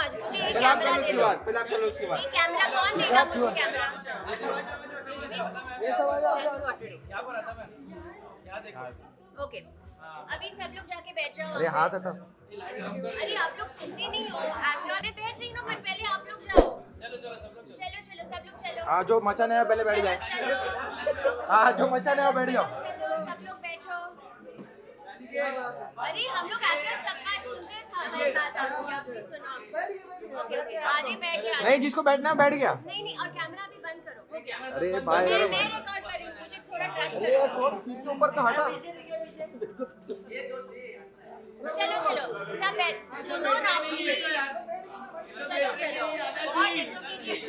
Much मुझे ये camera दे दो। बाद पहले आप कर लो उसके बाद ये कैमरा कौन देगा मुझे कैमरा ये सब आ जाओ ओके अभी सब लोग जाके बैठ जाओ अरे हाथ हटा अरे आप लोग सुनते नहीं हो। एक्टर मैं बैठ रही हूँ पर पहले आप लोग जाओ। चलो चलो सब लोग चलो हाँ जो मचा नहीं है पहले बैठ जाए। चलो। हाँ जो मचा नहीं बैठ जाओ। चलो सब लोग अरे हम लोग एक्टर सब बात सुनते हैं हर बात आपकी आप भी सुनो आधे बैठ गए नहीं जिसको बैठना बैठ गया। नहीं नहीं और कैमरा भी बंद करो। अरे मैं भाई मैं रिकॉर्ड कर रही हूँ मुझे थोड़ा ट्रस्ट करो। थोड़ा सीट के ऊपर का हटा। चलो चलो सब बैठ। सुनो ना प्लीज़ चलो चलो। बहुत डिसोबीडियंट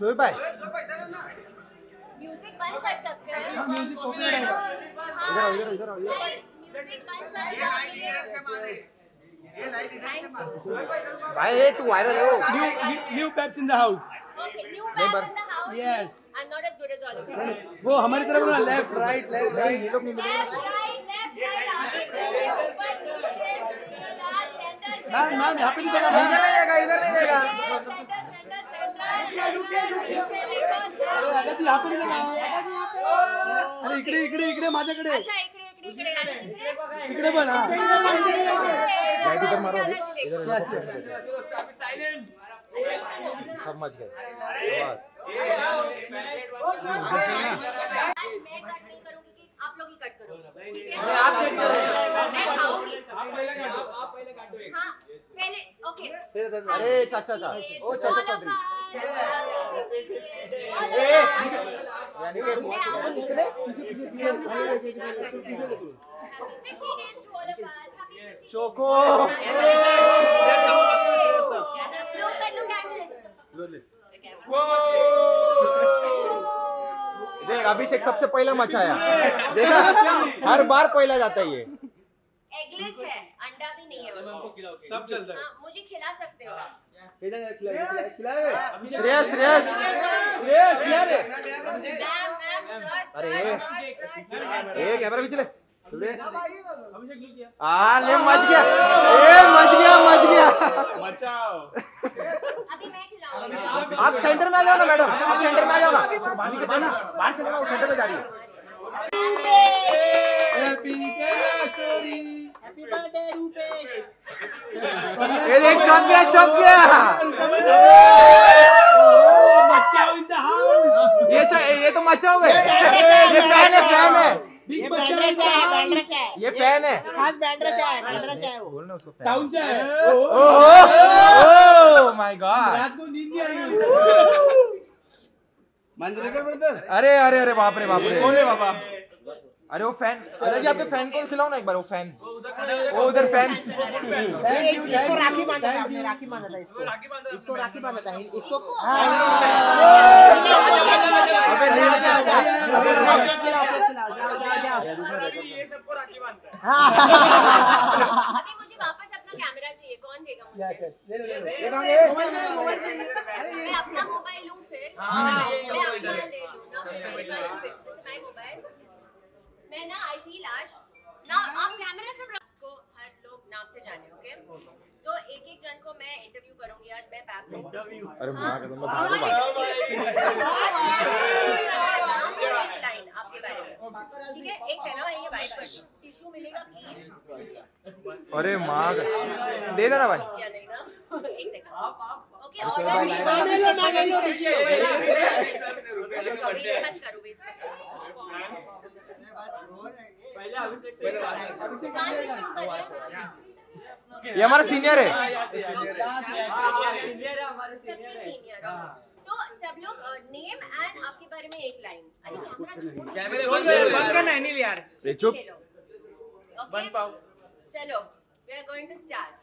शोएब भाई। कर सकते हैं। म्यूज़िक कॉपीराइट आएगा हाँ। इधर आओ, इधर इधर भाई ये तू वायरल हो new new peeps in the house you. वो हमारी तरफ़ ना लेफ़्ट राइट लेफ़्ट नहीं ये लोग नहीं मिलेंगे मैम मैम यहाँ पे नहीं देगा इधर नहीं देगा इधर नहीं देगा अरे अगं यहाँ पे नाही देगा अरे इकडे इकडे इकडे माझ्याकडे। अच्छा इकडे इकडे इकडे। इकडे पण मच गए बस मैं कट नहीं करूँगी कि आप लोग ही कट करो ठीक है नहीं, आप। मैं खाऊँगी हाँ पहले ओके अरे चाचा। चा ओ चाचा चौधरी चोको. देख अभिषेक सबसे पहला मचाया। देखा? हर बार पहला जाता है ये Eggless है, अंडा भी नहीं है। सब चलता हाँ, मुझे खिला सकते हो। आप। श्रेयस। श्रेयस श्रेयस। खिला रे सर, अरे। ए कैमरा पीछे ले आ ले मच गया। ए मच गया मच गया। अभी मैं खिलाऊँगी। आप सेंटर में आ जाओ ना मैडम। आप सेंटर में आ जाओ ना। बाहर चलो ना सेंटर में जा रही है। हैप्पी कैलाशोरी ये देख चौक गया चौक गया। बच्चा इन द हाउस ये चौ- ये तो मचा हुआ है। ये फ़ैन है फ़ैन है बिग बच्चा इन द हाउस ये फ़ैन है खास बैंड्रेस है बैंड्रेस है वो। बोलना उसको टाउन से है ओ ओह माय गॉड रात को नींद नहीं आएगी मांजरेकर ब्रदर अरे अरे अरे बाप रे बाप रे। कौन है बाबा? अरे वो फ़ैन अरे जी आपके फ़ैन को खिलाओ ना एक बार वो फ़ैन वो उधर फ़ैन इसको राखी बांधा था आपने राखी बांधा था इसको इसको राखी बांधा था इसको अबे नहीं अभी मुझे वापस अपना कैमरा चाहिए कौन देगा मुझे यस यस ले लो ले लो मैं अपना मोबाइल लूँ फिर मैं अपना ले लूँ ना फिर मेरे पास भी This फील आज। ना आप कैमरा से को हर लोग नाम से जाने ओके तो एक एक जन को मैं इंटरव्यू करूँगी आज मैं पैप लूँ अरे भाग तुम लोग भागो भाग एक लाइन आपके बारे में। ठीक है? एक सेकंड मैं ये वाइट कर टिश्यू मिलेगा प्लीज़ अरे माँ दे देना भाई। क्या नहीं ना? एक सेकंड ओके अरे ऑर्डर भाई, वेस्ट मत करो वेस्ट मत करो शुरू करें ये हमारा सीनियर है। सबसे सीनियर तो सब लोग नेम एंड आपके बारे में एक लाइन अरे कैमरा ये चुप। ले लो। ओके चलो we are going to start